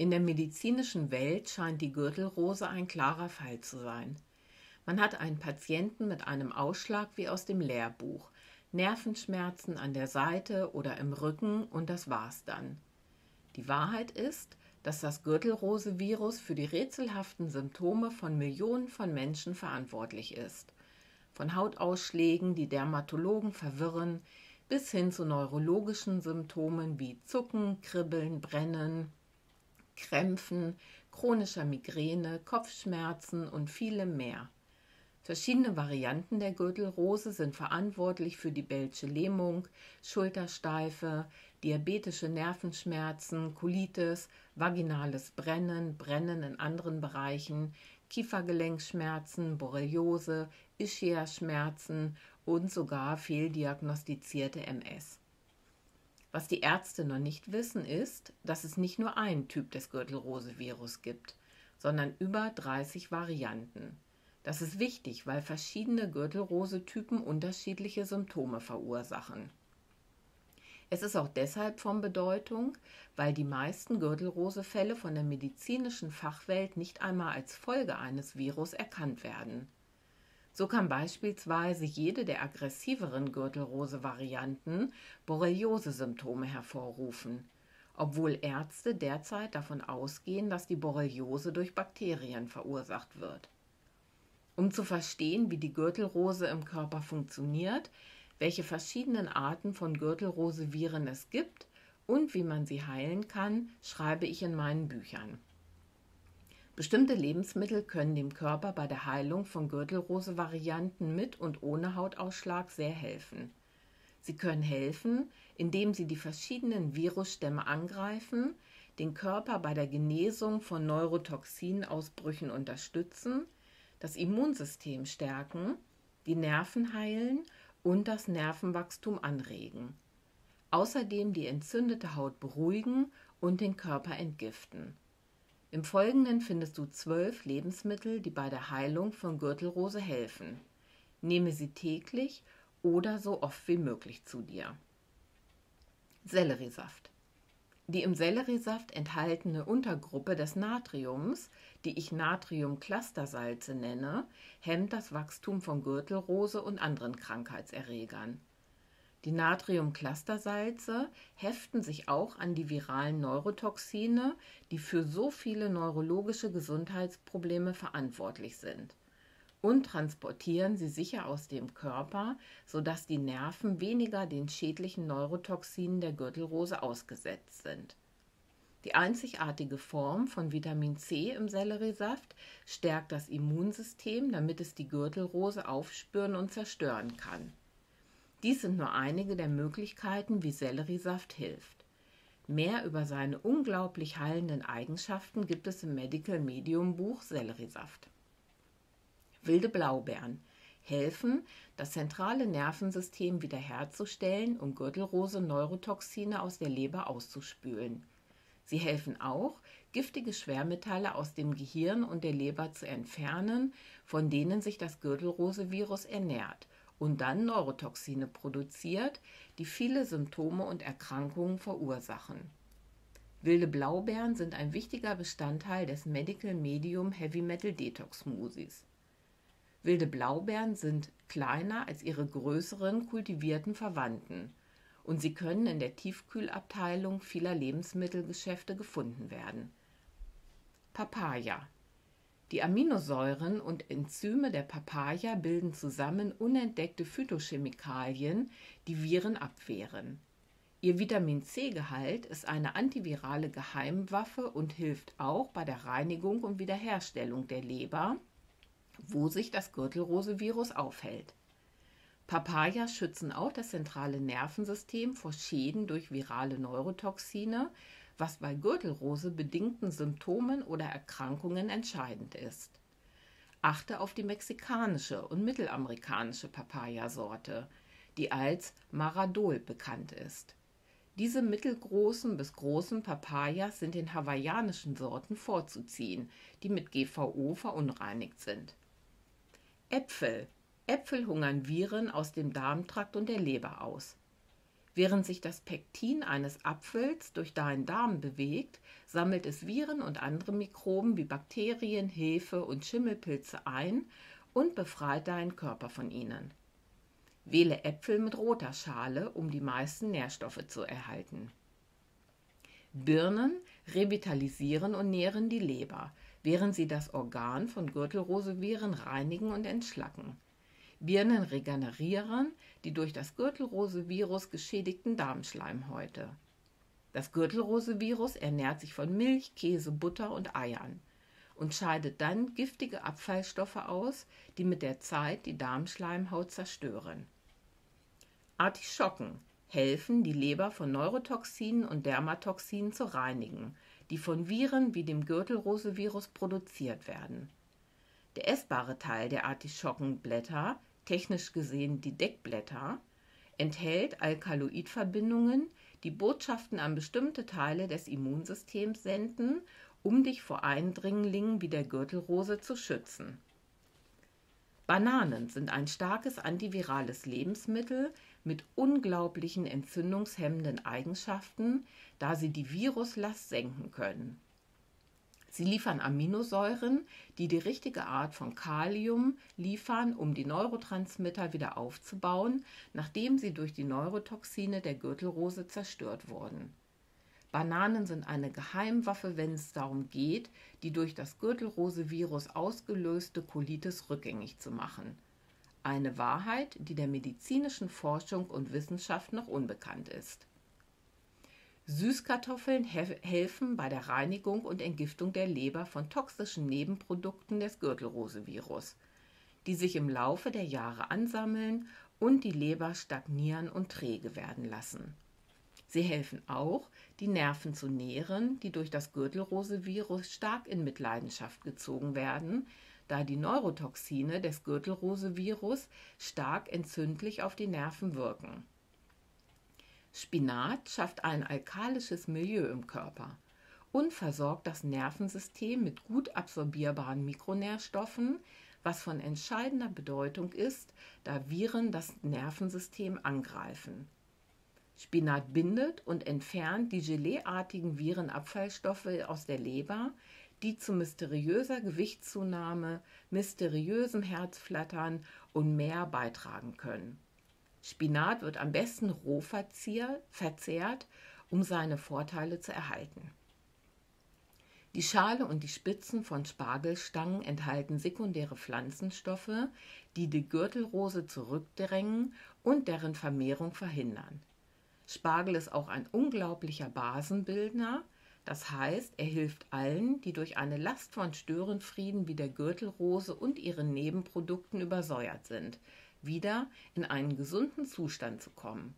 In der medizinischen Welt scheint die Gürtelrose ein klarer Fall zu sein. Man hat einen Patienten mit einem Ausschlag wie aus dem Lehrbuch, Nervenschmerzen an der Seite oder im Rücken und das war's dann. Die Wahrheit ist, dass das Gürtelrose-Virus für die rätselhaften Symptome von Millionen von Menschen verantwortlich ist. Von Hautausschlägen, die Dermatologen verwirren, bis hin zu neurologischen Symptomen wie Zucken, Kribbeln, Brennen, Krämpfen, chronischer Migräne, Kopfschmerzen und vielem mehr. Verschiedene Varianten der Gürtelrose sind verantwortlich für die Bellsche Lähmung, Schultersteife, diabetische Nervenschmerzen, Colitis, vaginales Brennen, Brennen in anderen Bereichen, Kiefergelenkschmerzen, Borreliose, Ischiaschmerzen und sogar fehldiagnostizierte MS. Was die Ärzte noch nicht wissen, ist, dass es nicht nur einen Typ des Gürtelrose-Virus gibt, sondern über 30 Varianten. Das ist wichtig, weil verschiedene Gürtelrose-Typen unterschiedliche Symptome verursachen. Es ist auch deshalb von Bedeutung, weil die meisten Gürtelrose-Fälle von der medizinischen Fachwelt nicht einmal als Folge eines Virus erkannt werden. So kann beispielsweise jede der aggressiveren Gürtelrose-Varianten Borreliose-Symptome hervorrufen, obwohl Ärzte derzeit davon ausgehen, dass die Borreliose durch Bakterien verursacht wird. Um zu verstehen, wie die Gürtelrose im Körper funktioniert, welche verschiedenen Arten von Gürtelrose-Viren es gibt und wie man sie heilen kann, schreibe ich in meinen Büchern. Bestimmte Lebensmittel können dem Körper bei der Heilung von Gürtelrose-Varianten mit und ohne Hautausschlag sehr helfen. Sie können helfen, indem sie die verschiedenen Virusstämme angreifen, den Körper bei der Genesung von Neurotoxinausbrüchen unterstützen, das Immunsystem stärken, die Nerven heilen und das Nervenwachstum anregen. Außerdem die entzündete Haut beruhigen und den Körper entgiften. Im Folgenden findest du zwölf Lebensmittel, die bei der Heilung von Gürtelrose helfen. Nehme sie täglich oder so oft wie möglich zu dir. Selleriesaft. Die im Selleriesaft enthaltene Untergruppe des Natriums, die ich Natriumclustersalze nenne, hemmt das Wachstum von Gürtelrose und anderen Krankheitserregern. Die Natriumclustersalze heften sich auch an die viralen Neurotoxine, die für so viele neurologische Gesundheitsprobleme verantwortlich sind, und transportieren sie sicher aus dem Körper, sodass die Nerven weniger den schädlichen Neurotoxinen der Gürtelrose ausgesetzt sind. Die einzigartige Form von Vitamin C im Selleriesaft stärkt das Immunsystem, damit es die Gürtelrose aufspüren und zerstören kann. Dies sind nur einige der Möglichkeiten, wie Selleriesaft hilft. Mehr über seine unglaublich heilenden Eigenschaften gibt es im Medical Medium Buch Selleriesaft. Wilde Blaubeeren helfen, das zentrale Nervensystem wiederherzustellen und Gürtelrose Neurotoxine aus der Leber auszuspülen. Sie helfen auch, giftige Schwermetalle aus dem Gehirn und der Leber zu entfernen, von denen sich das Gürtelrose-Virus ernährt und dann Neurotoxine produziert, die viele Symptome und Erkrankungen verursachen. Wilde Blaubeeren sind ein wichtiger Bestandteil des Medical Medium Heavy Metal Detox Smoothies. Wilde Blaubeeren sind kleiner als ihre größeren kultivierten Verwandten und sie können in der Tiefkühlabteilung vieler Lebensmittelgeschäfte gefunden werden. Papaya die Aminosäuren und Enzyme der Papaya bilden zusammen unentdeckte Phytochemikalien, die Viren abwehren. Ihr Vitamin C-Gehalt ist eine antivirale Geheimwaffe und hilft auch bei der Reinigung und Wiederherstellung der Leber, wo sich das Gürtelrose-Virus aufhält. Papaya schützen auch das zentrale Nervensystem vor Schäden durch virale Neurotoxine, was bei Gürtelrose bedingten Symptomen oder Erkrankungen entscheidend ist. Achte auf die mexikanische und mittelamerikanische Papayasorte, die als Maradol bekannt ist. Diese mittelgroßen bis großen Papayas sind den hawaiianischen Sorten vorzuziehen, die mit GVO verunreinigt sind. Äpfel. Äpfel hungern Viren aus dem Darmtrakt und der Leber aus. Während sich das Pektin eines Apfels durch deinen Darm bewegt, sammelt es Viren und andere Mikroben wie Bakterien, Hefe und Schimmelpilze ein und befreit deinen Körper von ihnen. Wähle Äpfel mit roter Schale, um die meisten Nährstoffe zu erhalten. Birnen revitalisieren und nähren die Leber, während sie das Organ von Gürtelroseviren reinigen und entschlacken. Birnen regenerieren die durch das Gürtelrose-Virus geschädigten Darmschleimhäute. Das Gürtelrose-Virus ernährt sich von Milch, Käse, Butter und Eiern und scheidet dann giftige Abfallstoffe aus, die mit der Zeit die Darmschleimhaut zerstören. Artischocken helfen, die Leber von Neurotoxinen und Dermatoxinen zu reinigen, die von Viren wie dem Gürtelrose-Virus produziert werden. Der essbare Teil der Artischockenblätter technisch gesehen die Deckblätter, enthält Alkaloidverbindungen, die Botschaften an bestimmte Teile des Immunsystems senden, um dich vor Eindringlingen wie der Gürtelrose zu schützen. Bananen sind ein starkes antivirales Lebensmittel mit unglaublichen entzündungshemmenden Eigenschaften, da sie die Viruslast senken können. Sie liefern Aminosäuren, die die richtige Art von Kalium liefern, um die Neurotransmitter wieder aufzubauen, nachdem sie durch die Neurotoxine der Gürtelrose zerstört wurden. Bananen sind eine Geheimwaffe, wenn es darum geht, die durch das Gürtelrose-Virus ausgelöste Colitis rückgängig zu machen. Eine Wahrheit, die der medizinischen Forschung und Wissenschaft noch unbekannt ist. Süßkartoffeln helfen bei der Reinigung und Entgiftung der Leber von toxischen Nebenprodukten des Gürtelrose-Virus, die sich im Laufe der Jahre ansammeln und die Leber stagnieren und träge werden lassen. Sie helfen auch, die Nerven zu nähren, die durch das Gürtelrose-Virus stark in Mitleidenschaft gezogen werden, da die Neurotoxine des Gürtelrose-Virus stark entzündlich auf die Nerven wirken. Spinat schafft ein alkalisches Milieu im Körper und versorgt das Nervensystem mit gut absorbierbaren Mikronährstoffen, was von entscheidender Bedeutung ist, da Viren das Nervensystem angreifen. Spinat bindet und entfernt die geleeartigen Virenabfallstoffe aus der Leber, die zu mysteriöser Gewichtszunahme, mysteriösem Herzflattern und mehr beitragen können. Spinat wird am besten roh verzehrt, um seine Vorteile zu erhalten. Die Schale und die Spitzen von Spargelstangen enthalten sekundäre Pflanzenstoffe, die die Gürtelrose zurückdrängen und deren Vermehrung verhindern. Spargel ist auch ein unglaublicher Basenbildner, das heißt, er hilft allen, die durch eine Last von Störenfrieden wie der Gürtelrose und ihren Nebenprodukten übersäuert sind, wieder in einen gesunden Zustand zu kommen.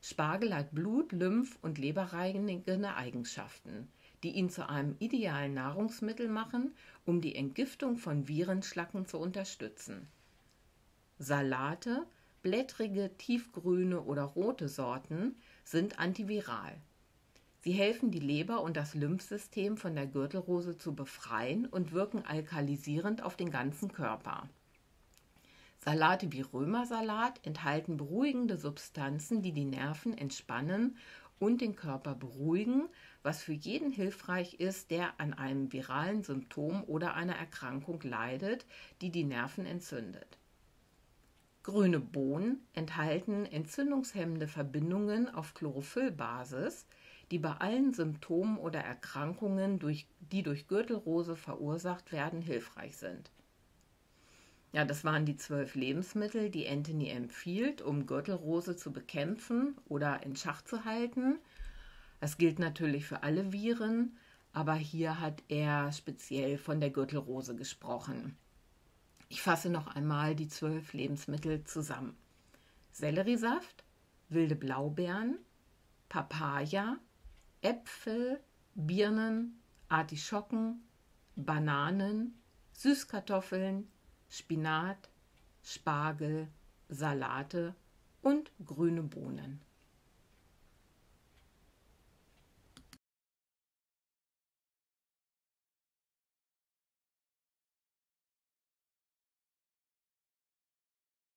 Spargel hat Blut-, Lymph- und leberreinigende Eigenschaften, die ihn zu einem idealen Nahrungsmittel machen, um die Entgiftung von Virenschlacken zu unterstützen. Salate, blättrige, tiefgrüne oder rote Sorten sind antiviral. Sie helfen die Leber und das Lymphsystem von der Gürtelrose zu befreien und wirken alkalisierend auf den ganzen Körper. Salate wie Römersalat enthalten beruhigende Substanzen, die die Nerven entspannen und den Körper beruhigen, was für jeden hilfreich ist, der an einem viralen Symptom oder einer Erkrankung leidet, die die Nerven entzündet. Grüne Bohnen enthalten entzündungshemmende Verbindungen auf Chlorophyllbasis, die bei allen Symptomen oder Erkrankungen, durch, die durch Gürtelrose verursacht werden, hilfreich sind. Ja, das waren die zwölf Lebensmittel, die Anthony empfiehlt, um Gürtelrose zu bekämpfen oder in Schach zu halten. Das gilt natürlich für alle Viren, aber hier hat er speziell von der Gürtelrose gesprochen. Ich fasse noch einmal die zwölf Lebensmittel zusammen. Selleriesaft, wilde Blaubeeren, Papaya, Äpfel, Birnen, Artischocken, Bananen, Süßkartoffeln, Spinat, Spargel, Salate und grüne Bohnen.